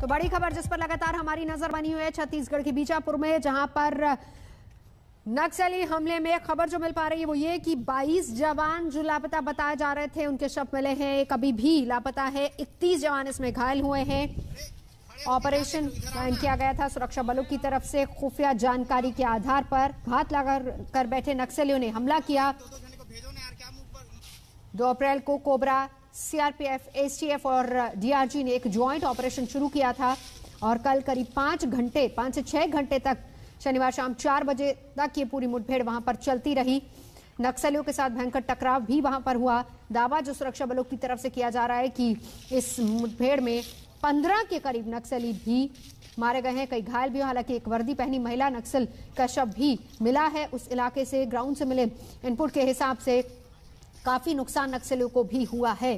तो बड़ी खबर जिस पर लगातार हमारी नज़र बनी हुई है, छत्तीसगढ़ के बीजापुर में, जहाँ पर नक्सली हमले में खबर जो मिल पा रही है वो ये कि 22 जवान जो लापता बताए जा रहे थे, उनके शव मिले हैं। एक अभी भी लापता है। 31 जवान इसमें घायल हुए हैं। ऑपरेशन प्लान किया गया था सुरक्षा बलों की तरफ़ से। खुफिया जानकारी के आधार पर घात लगा कर बैठे नक्सलियों ने हमला किया। दो अप्रैल को कोबरा सीआरपीएफ, एसटीएफ और डीआरजी ने एक ज्वाइंट ऑपरेशन शुरू किया था और कल करीब पाँच घंटे, पाँच से छह घंटे तक शनिवार शाम चार बजे तक ये पूरी मुठभेड़ वहाँ पर चलती रही। नक्सलियों के साथ भयंकर टकराव भी वहाँ पर हुआ। दावा जो सुरक्षा बलों की तरफ़ से किया जा रहा है कि इस मुठभेड़ में पंद्रह के करीब नक्सली भी मारे गए हैं। कई घायल भी हालाँकि एक वर्दी पहनी महिला नक्सल का शव भी मिला है। उस इलाके से, ग्राउंड से मिले इनपुट के हिसाब से काफ़ी नुकसान नक्सलियों को भी हुआ है।